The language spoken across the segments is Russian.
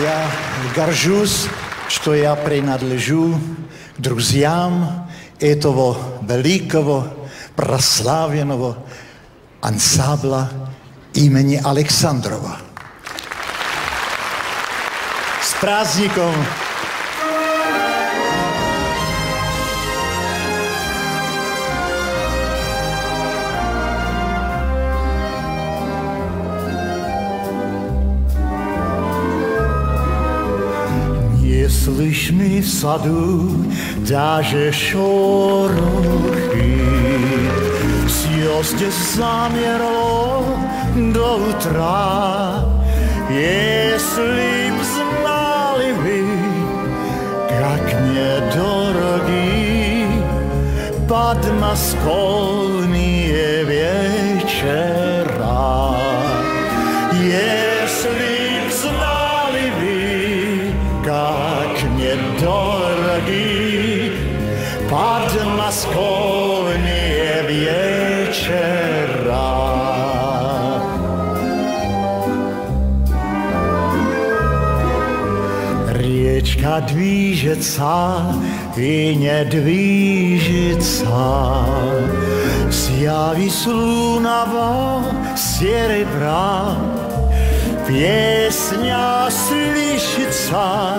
Я горжусь, что я принадлежу к друзьям этого великого, прославленного ансамбля имени Александрова. С праздником! Slyš mi v sadu, dáže šorochy. Sjozdě zaměrlo do utra, jestli bys znali vy, jak mě dorogý, padma skolný je věčer. dorogi, pod Moskvou je večera. Řečka dvížeca i nedvížica, Sjaví slunava serebra, Pjesnja slišica,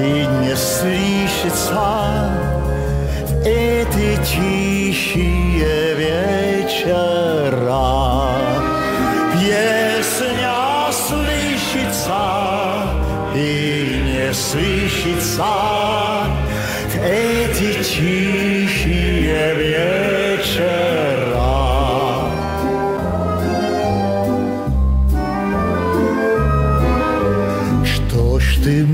и не слышится В эти тихие вечера. Песня слышится и не слышится в эти тихие вечера. Что ж ты,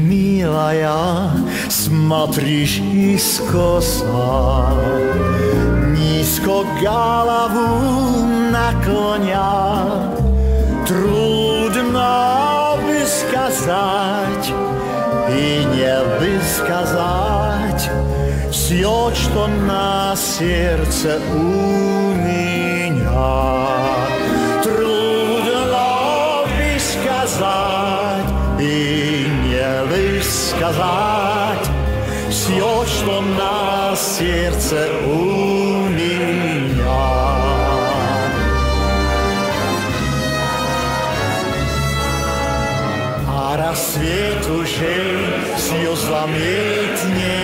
милая, смотришь искоса, Низко голову наклоня, Трудно бы сказать и не высказать Все, что на сердце у меня. Высказать Все, что на сердце у меня. А рассвет уже все заметнее,